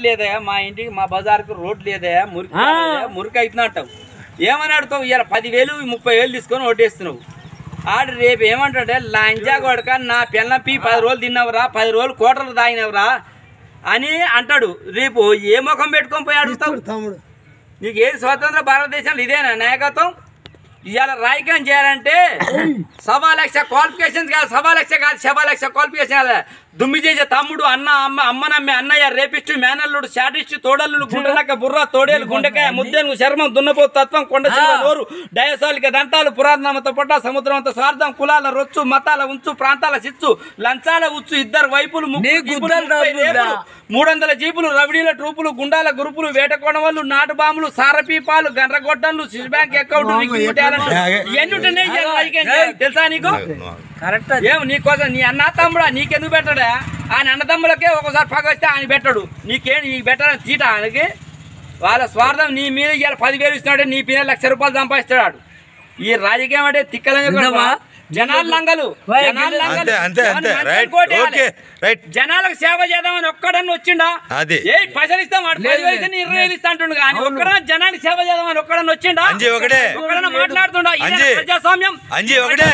Road లేదా మా ఇంటికి మా బజార్కు రోడ్ లేదా మురికి మురికి అవుతున్నా అంటావు. ఏమని అడుగుతావు? ఇవాళ పదివేలు ముప్పై వేలు తీసుకొని ఓటేస్తున్నావు ఆడు రేపు ఏమంటాడే లంజా కొడక నా పిల్లపి పది రోజులు తిన్నవరా పది రోజులు కోటలు తాగినవరా అని అంటాడు. రేపు ఏ ముఖం పెట్టుకొని పోయి అడుగుతావు? తమ్ముడు. నీకు ఏది స్వతంత్ర భారతదేశంలో ఇదేనా నాయకత్వం? ఇవాళ రాజకీయం చేయాలంటే సవా లక్ష క్వాలిఫికేషన్స్ కాదు సవా లక్ష కాదు సవా లక్ష క్వాలిఫికేషన్ దుమ్మి చేసే తమ్ముడు అన్న అమ్మ అమ్మనమ్మే అన్నయ్య రేపిస్టు మేనల్లుడు శాటిస్టు తోడల్లుడు గుండెనక్క బుర్ర తోడేలు గుండెకాయ ముద్దెను చర్మం దున్నపోతు తత్వం కొండ నోరు డయసాలిక దంతాలు పురాతనమత పొట్ట సముద్రమంత స్వార్థం కులాల రొచ్చు మతాల ఉంచు ప్రాంతాల సిచ్చు లంచాల ఉచ్చు ఇద్దరు వైపులు ముగ్గురు నీ మూడు వందల జీపులు రవిడీల ట్రూపులు గుండాల గ్రూపులు వేట కొనవళ్ళు నాటు బాంబులు సారపీపాలు గండ్రగొడ్డలు స్విస్ బ్యాంక్ అకౌంట్. తెలుసా నీకు? కరెక్ట్ ఏం నీకోసం నీ అన్న తమ్ముడా నీకెందుకు పెట్టడా? ఆయన అన్న తమ్ములకే ఒకసారి పగ వస్తే ఆయన పెట్టడు. నీకేం నీకు పెట్టాలని తీట ఆయనకి? వాళ్ళ స్వార్థం నీ మీద ఇవాళ పదివేలు ఇస్తున్నాడు నీ మీద లక్ష రూపాయలు సంపాదిస్తాడు. ఈ రాజకీయం అంటే తిక్కలంగా నిజమా? జనాలు లంగలు లంగలు. అంతే, అంతే, రైట్. కోటేయాలి. Okay, right. జనాలకు సేవ చేద్దామని ఒక్కడన్నా వచ్చిండా అది. ఏ పైసలు ఇస్తాం వాడు ఇస్తే ఇరవై ఇస్తా అంటుండు కానీ ఒక్కడన్నా జనానికి సేవ చేద్దామని ఒక్కడన్నా వచ్చిండా అంజీ ఒకటే. ఒక్కడన్నా మాట్లాడుతుండా. ప్రజాస్వామ్యం అంజీ ఒకటే